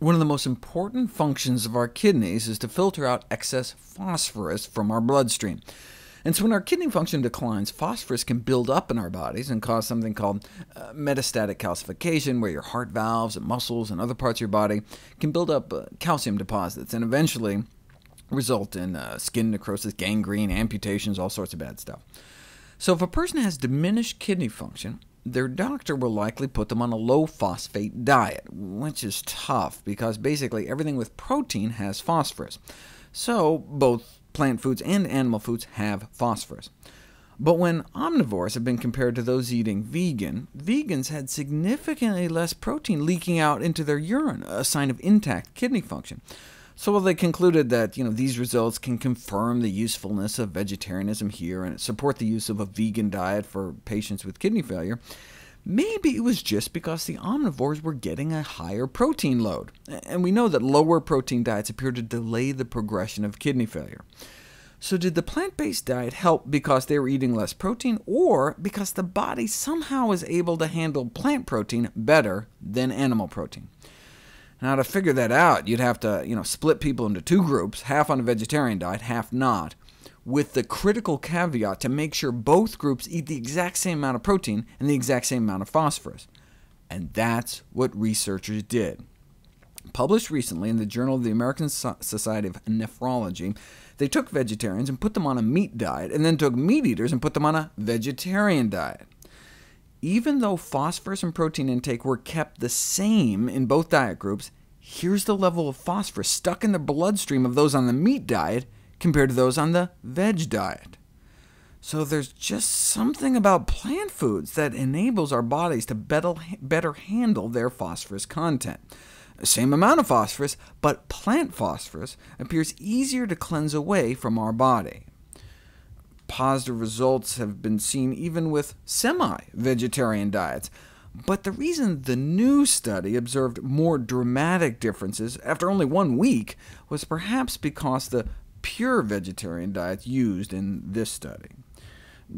One of the most important functions of our kidneys is to filter out excess phosphorus from our bloodstream. And so when our kidney function declines, phosphorus can build up in our bodies and cause something called uh, metastatic calcification, where your heart valves and muscles and other parts of your body can build up uh, calcium deposits, and eventually result in uh, skin necrosis, gangrene, amputations, all sorts of bad stuff. So if a person has diminished kidney function, their doctor will likely put them on a low-phosphate diet, which is tough, because basically everything with protein has phosphorus. So both plant foods and animal foods have phosphorus. But when omnivores have been compared to those eating vegan, vegans had significantly less protein leaking out into their urine, a sign of intact kidney function. So while they concluded that you know, these results can confirm the usefulness of vegetarianism here, and support the use of a vegan diet for patients with kidney failure. Maybe it was just because the omnivores were getting a higher protein load, and we know that lower protein diets appear to delay the progression of kidney failure. So did the plant-based diet help because they were eating less protein, or because the body somehow is able to handle plant protein better than animal protein? Now, to figure that out, you'd have to you know, split people into two groups, half on a vegetarian diet, half not, with the critical caveat to make sure both groups eat the exact same amount of protein and the exact same amount of phosphorus. And that's what researchers did. Published recently in the Journal of the American Society of Nephrology, they took vegetarians and put them on a meat diet, and then took meat eaters and put them on a vegetarian diet even though phosphorus and protein intake were kept the same in both diet groups, here's the level of phosphorus stuck in the bloodstream of those on the meat diet compared to those on the veg diet. So there's just something about plant foods that enables our bodies to better handle their phosphorus content. Same amount of phosphorus, but plant phosphorus appears easier to cleanse away from our body positive results have been seen even with semi-vegetarian diets. But the reason the new study observed more dramatic differences after only one week was perhaps because the pure vegetarian diets used in this study.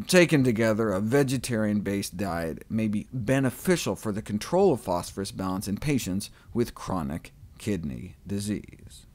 Taken together, a vegetarian-based diet may be beneficial for the control of phosphorus balance in patients with chronic kidney disease.